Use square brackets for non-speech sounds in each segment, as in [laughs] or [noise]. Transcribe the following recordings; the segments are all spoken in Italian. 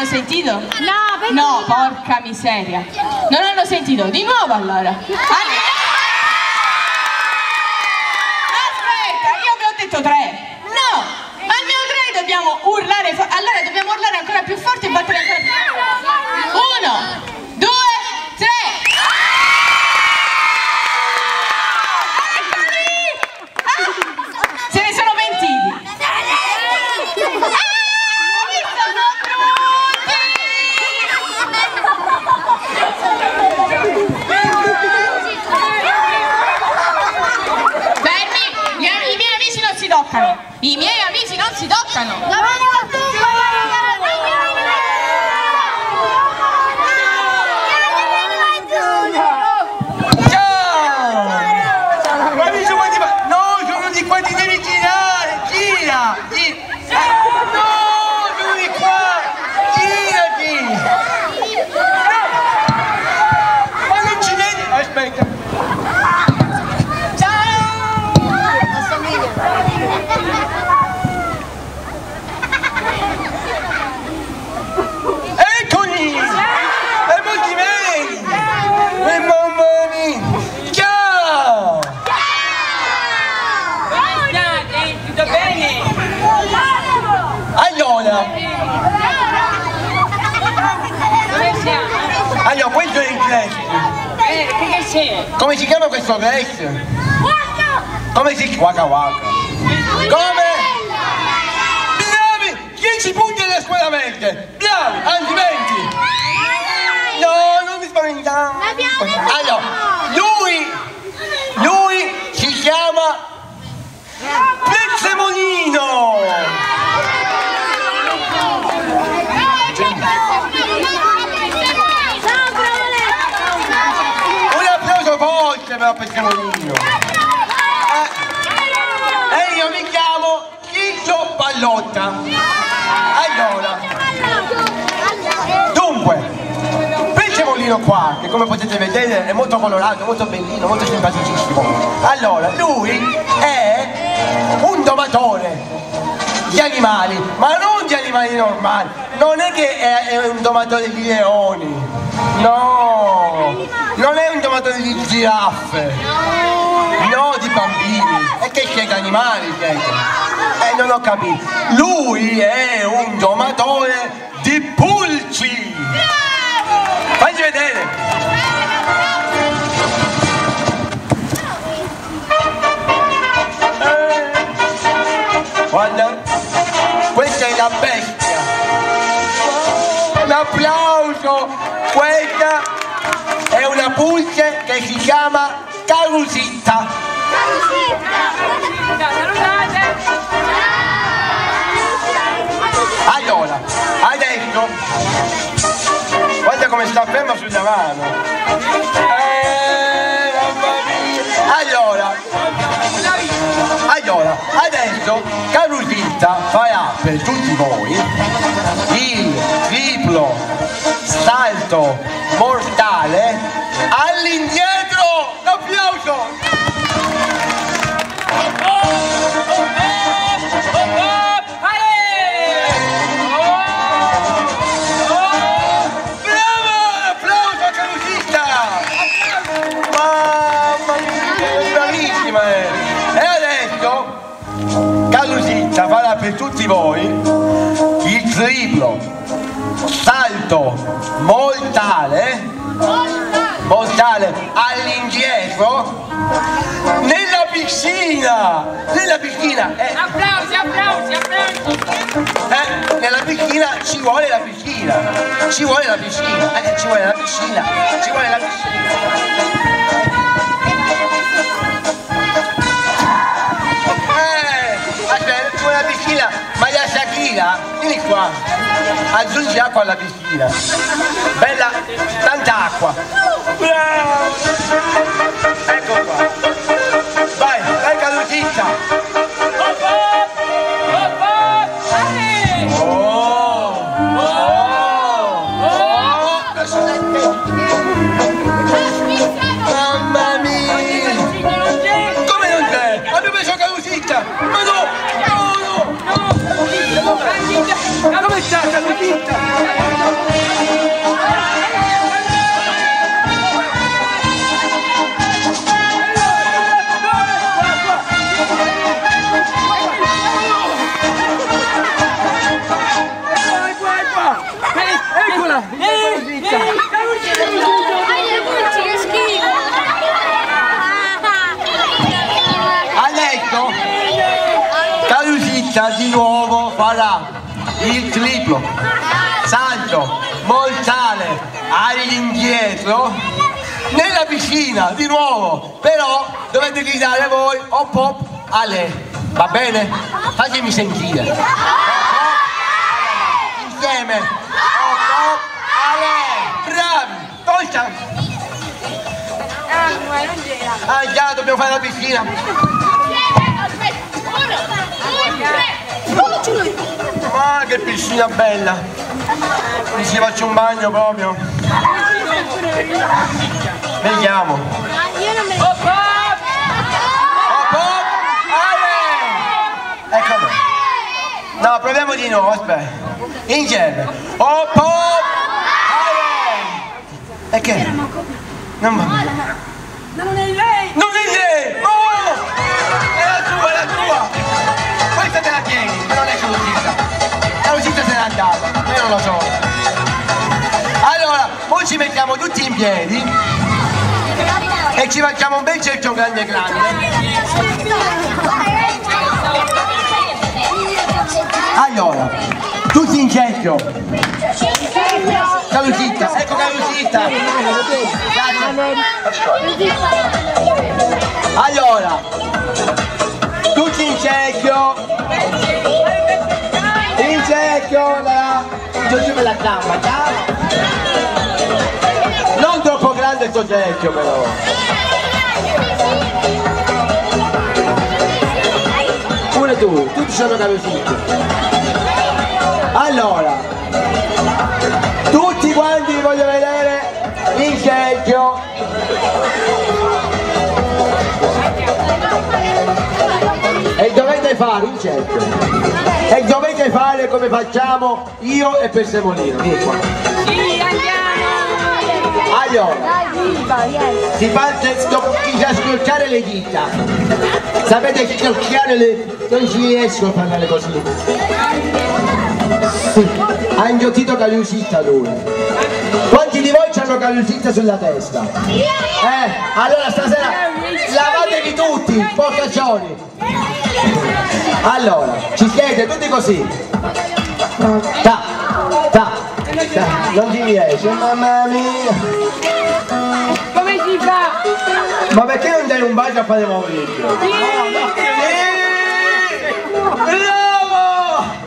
hanno sentito? No, perché No, porca miseria. Non hanno sentito? Di nuovo allora. Allora- Aspetta, io vi ho detto tre. No, almeno tre dobbiamo urlare. Allora dobbiamo urlare ancora più forte e battere ancora più forte. Uno, due, tre. Eccoli! Ah, se ne sono pentiti. Ah, sono brutti! Fermi! Gli am- I miei amici non si toccano! I miei amici non si toccano! La mano al tubo! Ciao! Ma mi sono di No, sono di qua, ti devi girare! Gira! Gi- eh, No, sono di qua! Girati! No! Ma non ci vedi? Aspetta! Eccoli! E non ti vedi! E mamma mia! Ciao! Dai, tutto bene? Allora, Dove siamo? allora questo è il dress. C'è? Come si chiama questo dress? Come si chiama? Waka waka. Come? Bravi! 10 punti alla scuola mente! Bravi! Anzi 20! No, non mi spaventare! L'abbiamo detto Allora, no. lui, lui si chiama Pezzemolino! Un applauso per Pezzemolino! Eh, e io mi chiamo Ciccio Pallotta! Allora, dunque, Pezzemolino qua, che come potete vedere è molto colorato, molto bellino, molto simpaticissimo. Allora, lui è un domatore di animali, ma non di animali normali. Non è che è, è un domatore di leoni, no, non è un domatore di giraffe, no, di bambini. E che siete animali, siete? Eh, non ho capito. Lui è un domatore di pulci. Fagli vedere. Bestia. Un applauso! Questa è una pulce che si chiama Carusitta. Allora, adesso, guarda come sta ferma sulla mano. Eh. Allora, allora, adesso Carusitta farà per tutti voi il triplo salto mortale all'indietro! L'applauso! Farà per tutti voi il triplo. Salto mortale. Mortale all'indietro. Nella piscina. Nella piscina eh, Applausi, applausi, applausi! eh, nella piscina ci vuole la piscina. Ci vuole la piscina eh, aggiungi acqua alla piscina. Bella tanta acqua. Ecco qua farà il triplo, salto, mortale, all'indietro, nella piscina, di nuovo, però dovete gridare voi hop hop a lei, va bene? Fatemi sentire. Hop, hop, Insieme, hop hop a lei, bravi, tolta. Ah già, dobbiamo fare la piscina. Ma che piscina bella! Mi si faccio un bagno proprio. Vediamo. Hop. No, proviamo di nuovo, aspetta. Insieme. Hop hop! E che? Non va bene. Mettiamo tutti in piedi e ci facciamo un bel cerchio grande grande. Allora, tutti in cerchio. Calusita, ecco Calusita. Allora, tutti in cerchio. In cerchio, là. Giù giù per la gamba, ciao. Grande il cerchio però. Pure tu, tutti sono Calusita. Allora, tutti quanti voglio vedere in cerchio. E dovete fare in cerchio. E dovete fare come facciamo io e Persemolino. Vieni qua. Allora, si parte, bisogna schiocciare le dita. Sapete schiocciare le... non ci riesco a parlare così. Ha inghiottito Calusita lui. Quanti di voi hanno Calusita sulla testa? Eh, allora stasera lavatevi tutti, porcaccioni. Allora, ci siete tutti così. Ta, ta, ta, non ci riesce, mamma mia. Come si fa? Ma perché non dai un bacio a fare Maurizio? Sì! Bravo!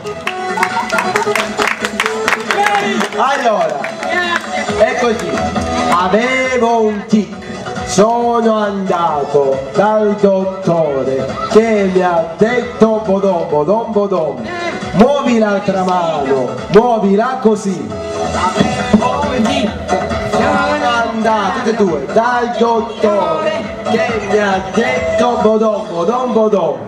Allora, è così. Avevo un tic. Sono andato dal dottore che mi ha detto bodom, bodom, bodom. Muovi l'altra mano, muovila così. Sono andato, tutte e due, dal dottore che mi ha detto bodom, bodom, bodom.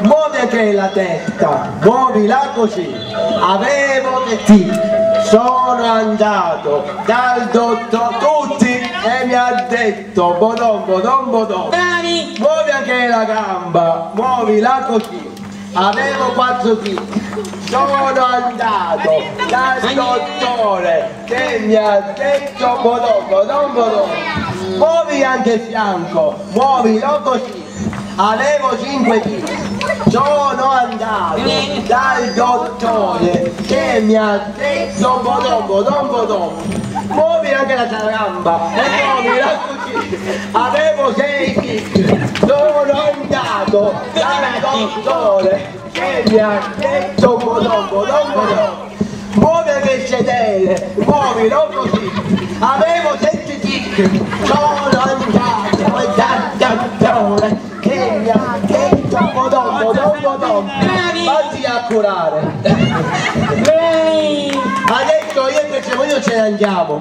Muovi anche la testa, muovila così. Avevo che tic. Sono andato dal dottor tutti e mi ha detto bodom, bodom, bodom. Muovi anche la gamba, muovila così. Avevo quattro tic. Sono andato dal dottore che mi ha detto bodom, bodom, bodom. Muovi anche il fianco, muovilo così. Avevo cinque tic. Sono andato dal dottore che mi ha detto bodom, bodom, bodom. Muovi anche la gamba e muovila così. Avevo sei tic. Sono andato dal dottore che mi ha detto bodom, bodom. Muovi il sedere, muovilo così. Avevo sette tic. Sono andato dal dottore che mi ha detto bodom, bodom, bodom. Vatti a curare. Adesso io e Persemonio ce ne andiamo.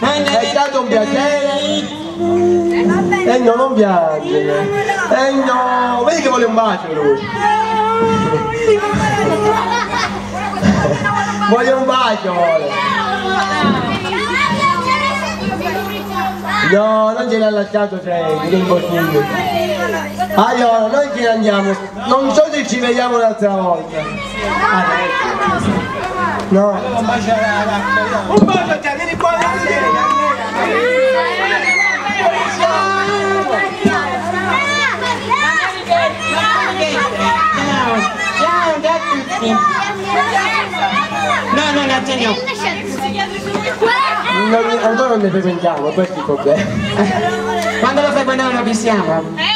È stato un piacere. E no, non piangere. E no, vedi che vuole un bacio lui. [laughs] Vuole un bacio. No, non ce l'ha lasciato sempre, che impossibile. Allora, noi ce ne andiamo. Non so se ci vediamo un'altra volta. Adesso. No. Un bacio a te, vieni qua, Ciao, ciao, No, no, no, Antonio. Non, ancora non ne frequentiamo, questo è il problema. Quando lo frequentiamo lo visiamo. Eh?